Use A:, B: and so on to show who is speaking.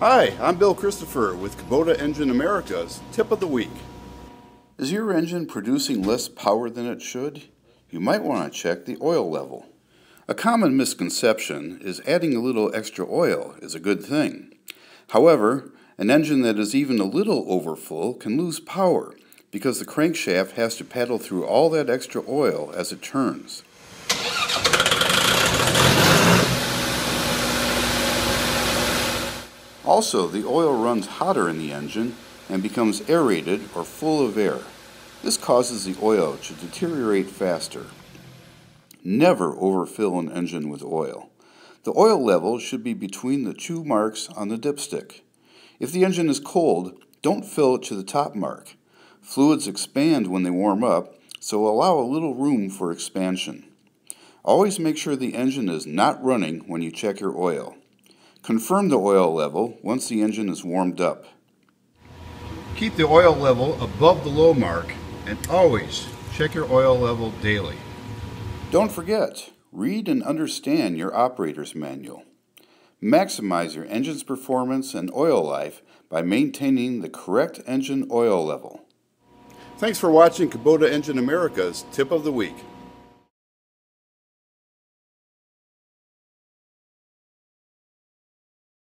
A: Hi, I'm Bill Christopher with Kubota Engine America's Tip of the Week. Is your engine producing less power than it should? You might want to check the oil level. A common misconception is adding a little extra oil is a good thing. However, an engine that is even a little overfull can lose power because the crankshaft has to paddle through all that extra oil as it turns. Also, the oil runs hotter in the engine and becomes aerated or full of air. This causes the oil to deteriorate faster. Never overfill an engine with oil. The oil level should be between the two marks on the dipstick. If the engine is cold, don't fill it to the top mark. Fluids expand when they warm up, so allow a little room for expansion. Always make sure the engine is not running when you check your oil. Confirm the oil level once the engine is warmed up. Keep the oil level above the low mark and always check your oil level daily. Don't forget, read and understand your operator's manual. Maximize your engine's performance and oil life by maintaining the correct engine oil level. Thanks for watching Kubota Engine America's Tip of the Week.